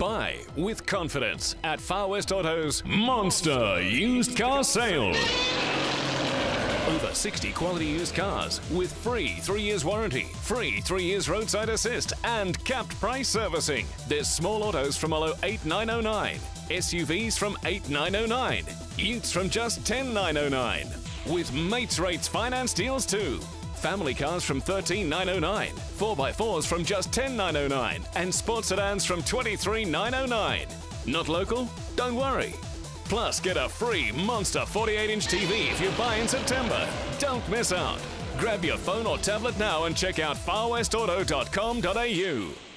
Buy with confidence at Far West Auto's Monster Used Car Sale. Over 60 quality used cars with free 3 years warranty, free 3 years roadside assist, and capped price servicing. There's small autos from below 8909, SUVs from 8909, utes from just 10909, with mates rates finance deals too. Family cars from 13909, 4x4s from just 10909, and sports sedans from 23909. Not local? Don't worry. Plus, get a free Monster 48 inch TV if you buy in September. Don't miss out. Grab your phone or tablet now and check out farwestauto.com.au.